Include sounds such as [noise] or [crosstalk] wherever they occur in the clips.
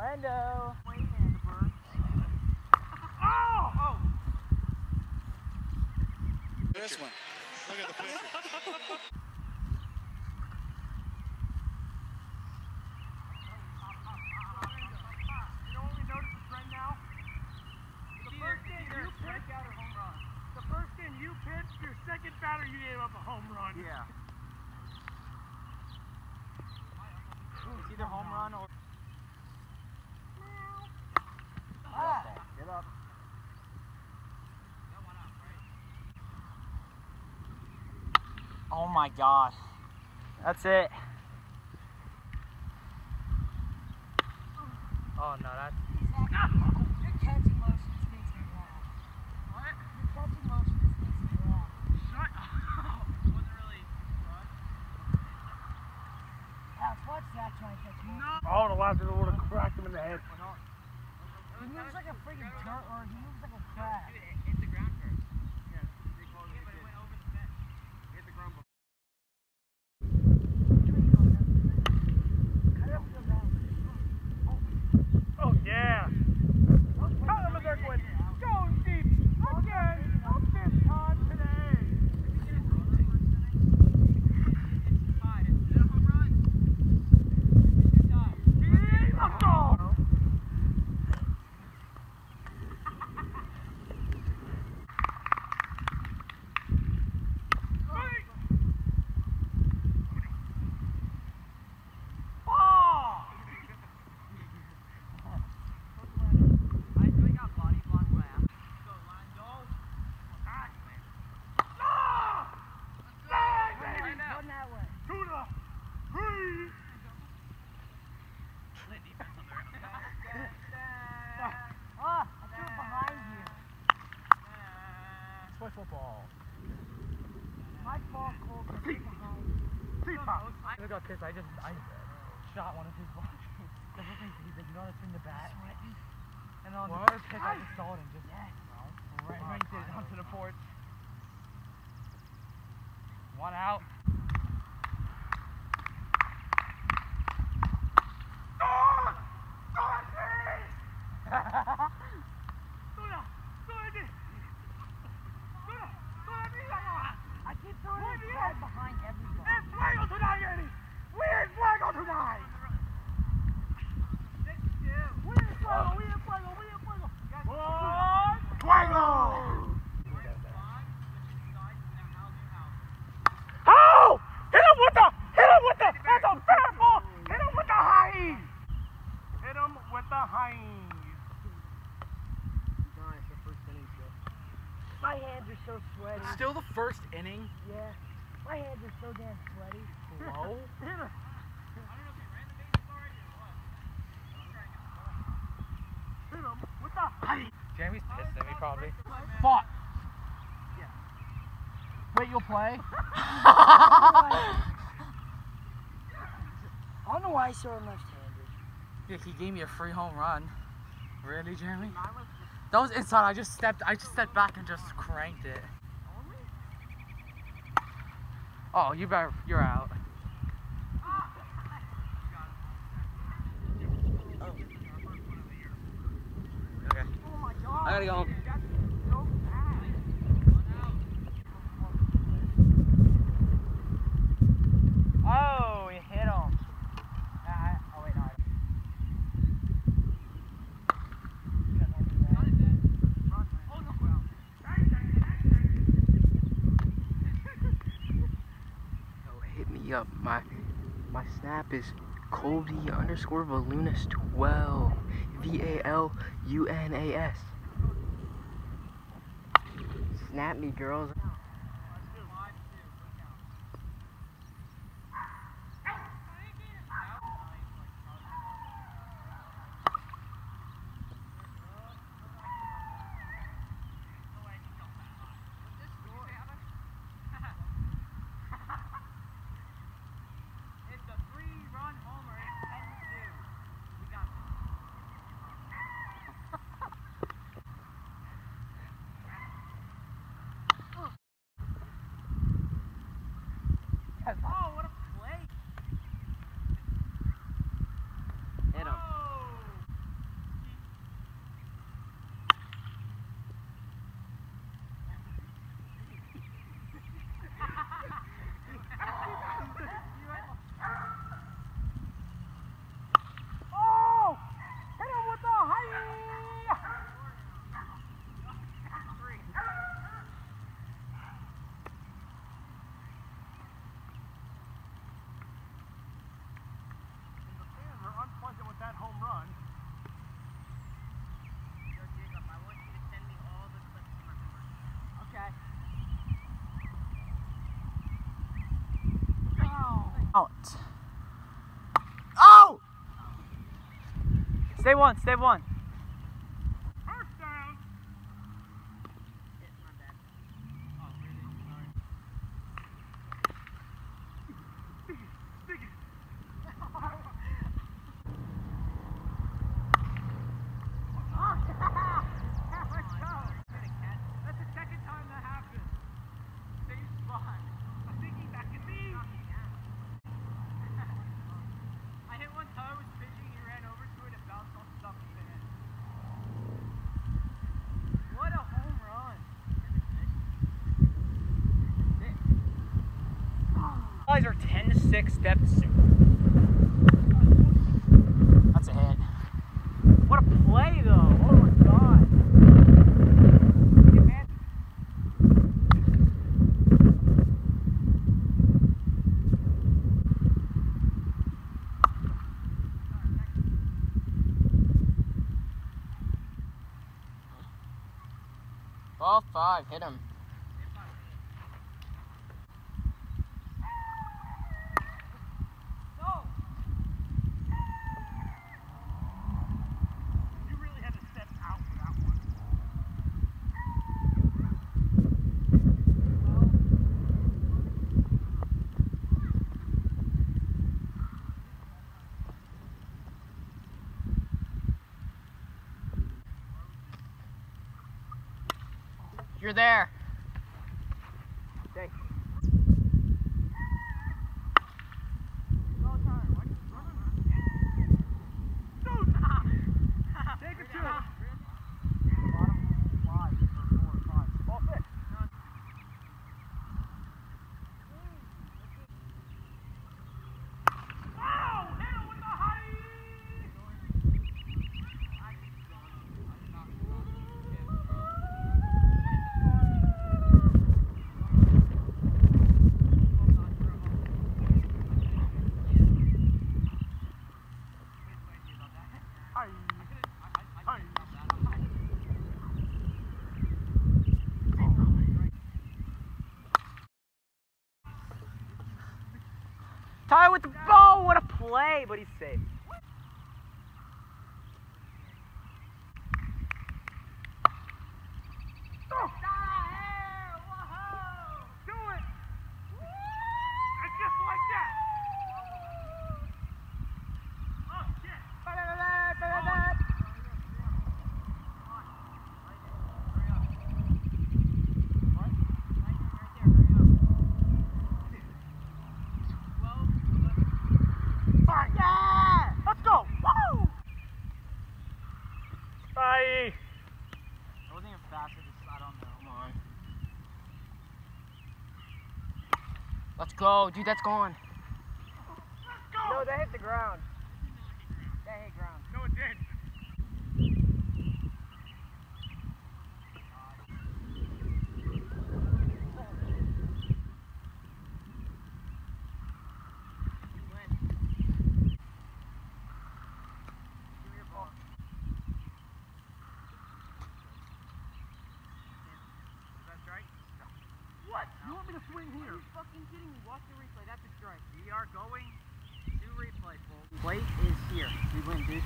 Lando. This one. Look at the picture. You know what we noticed the trend now? The first game you pitched, the first game you pitched, your second batter you gave up a home run. Yeah. It's either home run or. Ah, get up. Oh my god. That's it. Oh no, that's. Your catching motions makes me laugh. What? Your catching motions makes me laugh. Shut up. Wasn't really Alex, watch Zach try and catch more. All the last would have cracked him in the head. He moves like a freaking dirt, or he moves like a crab. Cut it up to the ground. Oh yeah. Tyler McGurkwood going deep again. A fifth time today. Beautiful. Ball. Run that way. To the three. Ah, I threw it behind you. Play football. My fault, Cole, I threw it behind. I got pissed. I just I shot one of his balls. He's like, you know how to swing the bat? And on What? the first pitch, I just saw it and just right, right it onto the porch. One out. I keep throwing it dead behind everybody. It's Flagel tonight, Eddie! We ain't Flagel tonight! We ain't Flagel, we ain't Flagel, we ain't Flagel! One, Flagel! Oh! Hit him with the, hit him with the, that's a fair ball! Hit him with the high! Hit him with the high. My hands are so sweaty. Still the first inning. Yeah. My hands are so damn sweaty. Low. [laughs] Hit him. Hit him with the high. Jeremy's pissed at me probably. Fuck. Wait, you'll play? [laughs] [laughs] I don't know why I saw him left-handed. Yeah, he gave me a free home run. Really, Jeremy? That was inside. I just stepped. I just stepped back and just cranked it. Oh, you better. You're out. Oh. Okay. I gotta go home. Oh, you hit him. Ah, oh wait, no. I- Yo, hit up. My my snap is Colby underscore Valunas twelve. V A L U N A S. Snap me, girls. Oh, what a Out. Oh! Stay one, stay one. First down. That's the second time that happened. Same spot. I think he back at me. I hit one time, I was pitching, he ran over to it and bounced off something to hit. What a home run. Guys are 10 to 6 deficit. That's a hit. What a play, though. Oh my god. Ball five, hit him. You really had to step out for that one. You're there. Take it to him. Oh, hit him with the high. Ty with the ball. What a play, but he's safe. Do it. And just like that. Oh, shit. Yeah! Let's go! Woo! Bye! It wasn't even faster, just I don't know. Come on. Let's go. Dude, that's gone. No, that hit the ground. That hit ground. No, it did. What? You want me to swing here? fucking kidding me? Watch the replay. That's a strike. We are going to replay, folks. Plate is here. We win, dude.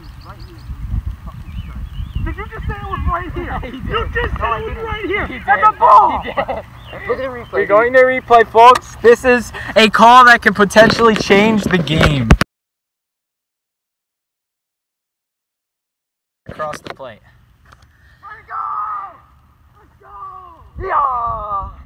It's right here. dude. Fucking strike. Did you just say it was right here? [laughs] He. You just said I it was right here. He At the ball. He did. Look at the replay. We're dude. going to replay, folks. This is a call that can potentially change the game. Across the plate. 呀。